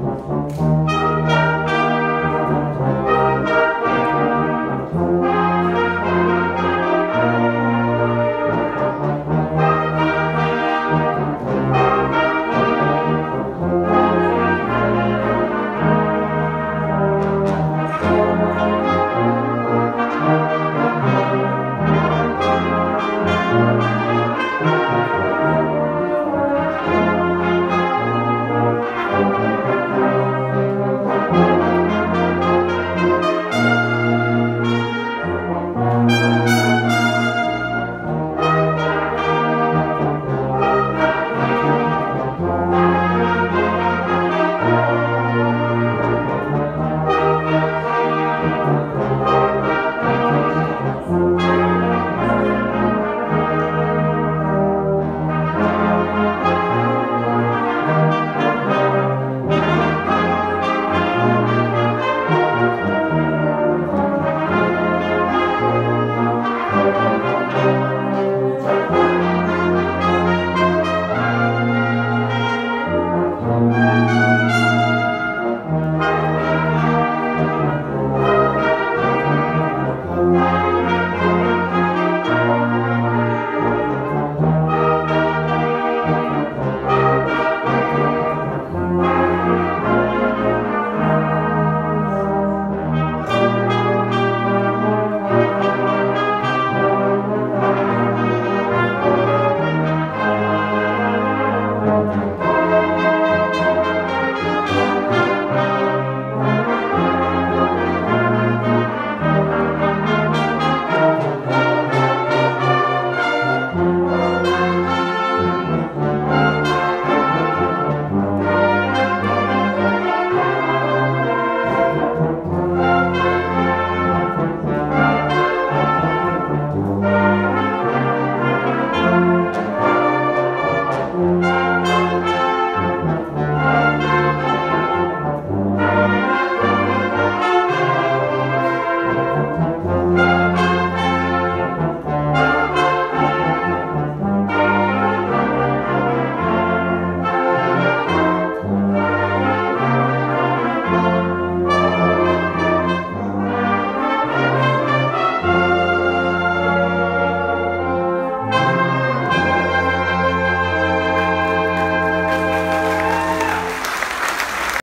Música